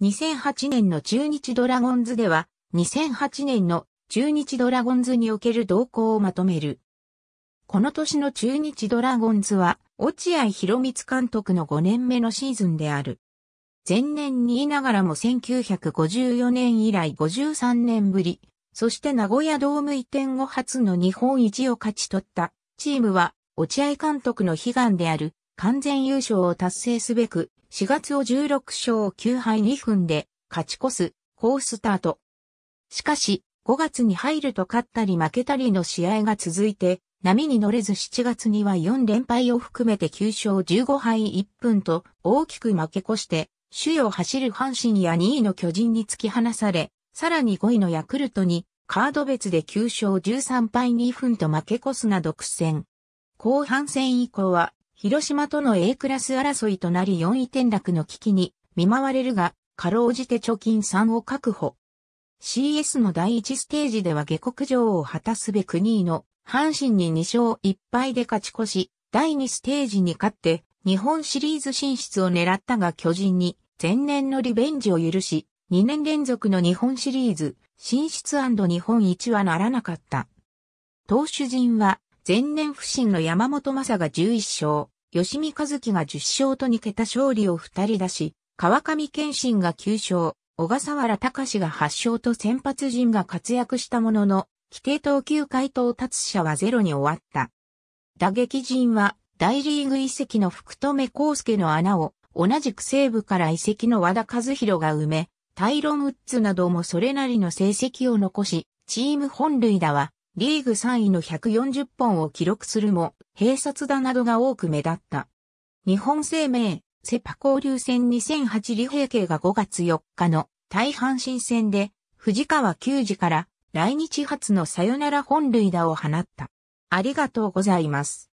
2008年の中日ドラゴンズでは、2008年の中日ドラゴンズにおける動向をまとめる。この年の中日ドラゴンズは、落合博光監督の5年目のシーズンである。前年にいながらも1954年以来53年ぶり、そして名古屋ドーム移転後初の日本一を勝ち取ったチームは落合監督の悲願である完全優勝を達成すべく4月を16勝9敗2分で勝ち越す好スタート。しかし5月に入ると勝ったり負けたりの試合が続いて波に乗れず7月には4連敗を含めて9勝15敗1分と大きく負け越して首位を走る阪神や2位の巨人に突き放され、さらに5位のヤクルトにカード別で9勝13敗2分と負け越すなど苦戦。後半戦以降は、広島との A クラス争いとなり4位転落の危機に見舞われるが、かろうじて貯金3を確保。CS の第1ステージでは下克上を果たすべく2位の阪神に2勝1敗で勝ち越し、第2ステージに勝って日本シリーズ進出を狙ったが巨人に前年のリベンジを許し、2年連続の日本シリーズ進出日本一はならなかった。投手陣は前年不振の山本正が11勝、吉見和樹が10勝と2桁勝利を2人出し、川上健信が9勝、小笠原隆が8勝と先発陣が活躍したものの、規定投球回到達者はゼロに終わった。打撃陣は大リーグ移籍の福留康介の穴を同じく西部から移籍の和田和弘が埋め、タイロン・ウッズなどもそれなりの成績を残し、チーム本塁打はリーグ3位の140本を記録するも、併殺打などが多く目立った。日本生命、セパ交流戦2008リ平家が5月4日の大阪新戦で、藤川球児から来日初のサヨナラ本塁打を放った。ありがとうございます。